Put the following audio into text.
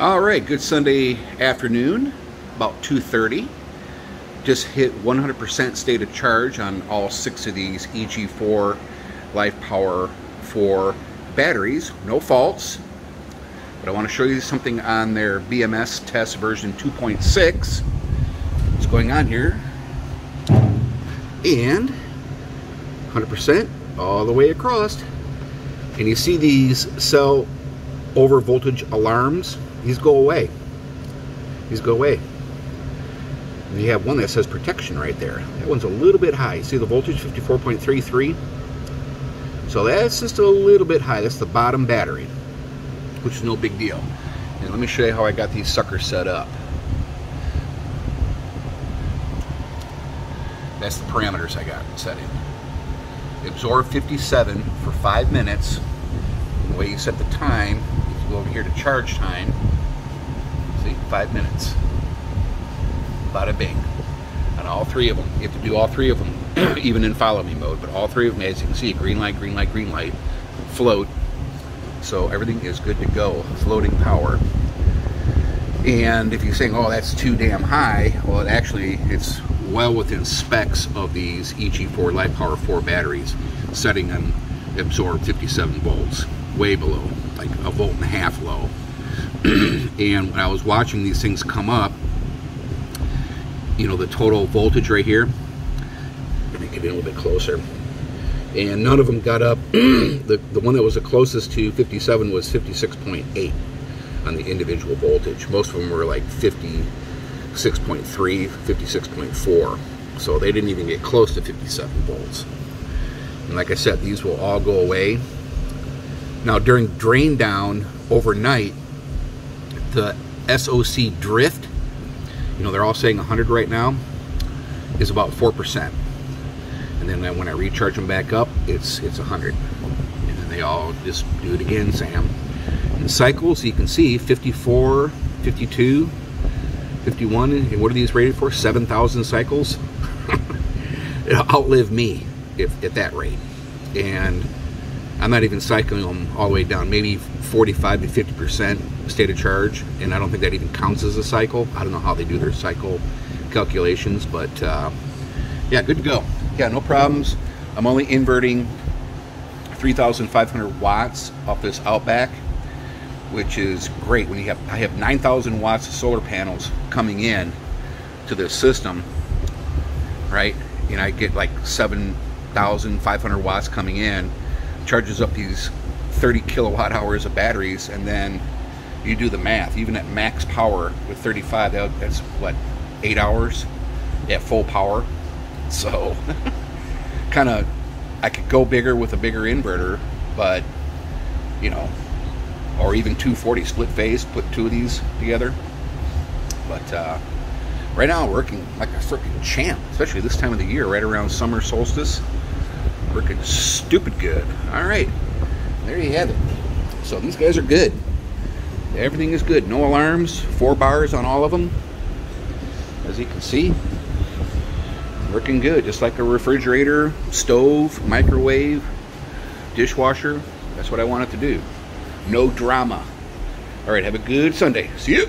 All right, good Sunday afternoon, about 2.30. Just hit 100% state of charge on all six of these EG4 Life Power 4 batteries. No faults. But I want to show you something on their BMS test version 2.6. What's going on here. And 100% all the way across. And you see these cell over voltage alarms these go away. These go away. You have one that says protection right there. That one's a little bit high. See the voltage, 54.33? So that's just a little bit high. That's the bottom battery, which is no big deal. And let me show you how I got these suckers set up. That's the parameters I got set in. Absorb 57 for five minutes. The way you set the time, you go over here to charge time, five minutes. Bada bing. On all three of them. You have to do all three of them, even in follow me mode, but all three of them, as you can see, green light, green light, green light, float. So everything is good to go. Floating power. And if you're saying, oh, that's too damn high, well, it actually, it's well within specs of these EG4 Life Power 4 batteries, setting them absorb 57 volts, way below, like a volt and a half low. and when I was watching these things come up, you know, the total voltage right here, let me get in a little bit closer, and none of them got up. the, the one that was the closest to 57 was 56.8 on the individual voltage. Most of them were like 56.3, 56.4. So they didn't even get close to 57 volts. And like I said, these will all go away. Now during drain down overnight, the SOC drift, you know, they're all saying 100 right now, is about 4%. And then when I recharge them back up, it's it's 100. And then they all just do it again, Sam. In cycles, you can see 54, 52, 51, and what are these rated for? 7,000 cycles? It'll outlive me if at that rate. And I'm not even cycling them all the way down, maybe 45 to 50 percent state of charge, and I don't think that even counts as a cycle. I don't know how they do their cycle calculations, but uh, yeah, good to go. Yeah, no problems. I'm only inverting 3,500 watts off this Outback, which is great. When you have, I have 9,000 watts of solar panels coming in to this system, right? And I get like 7,500 watts coming in charges up these 30 kilowatt hours of batteries and then you do the math. Even at max power with 35 that's what eight hours at full power? So kind of I could go bigger with a bigger inverter but you know or even 240 split phase put two of these together. But uh, right now working like a freaking champ especially this time of the year right around summer solstice Working stupid good. All right, there you have it. So these guys are good. Everything is good. No alarms. Four bars on all of them. As you can see, working good. Just like a refrigerator, stove, microwave, dishwasher. That's what I want it to do. No drama. All right, have a good Sunday. See you.